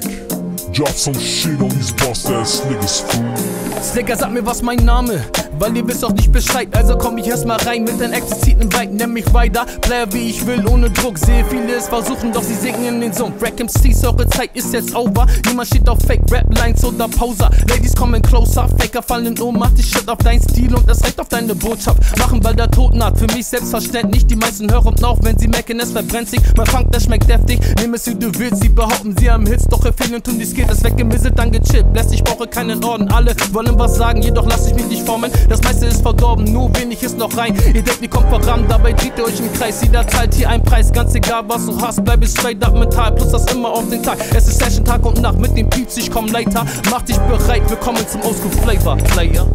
click. Drop some shit on these boss ass niggas, fool. Sticker, sag mir, was mein Name weil ihr wisst auch nicht Bescheid. Also komm ich erstmal rein mit den expliziten Vibe, nenn mich weiter. Player wie ich will, ohne Druck. Sehe viele es versuchen, doch sie sinken in den Sumpf. Rack MCs, eure Zeit ist jetzt over. Niemand steht auf Fake Rap Lines oder Poser. Ladies kommen closer, Faker fallen um. Mach die Shit auf dein Stil und das Recht auf deine Botschaft. Machen, weil der Tod naht. Für mich selbstverständlich. Die meisten hören auf, wenn sie merken, es verbrennt sich. Mein Funk, das schmeckt deftig. Nimm es wie du willst. Sie behaupten, sie haben Hits, doch empfehlen tun die Skills. Es weggemisselt, dann gechillt. Lässt, ich brauche keinen Orden. Alle wollen was sagen, jedoch lass ich mich nicht formen. Das meiste ist verdorben, nur wenig ist noch rein. Ihr denkt, ihr kommt voran, dabei dreht ihr euch im Kreis. Jeder teilt hier einen Preis, ganz egal was du hast. Bleib ich straight up mental, plus das immer auf den Tag. Es ist Session Tag und Nacht mit den Peeps, ich komm later. Mach dich bereit, wir kommen zum Ausguck Flavor Player.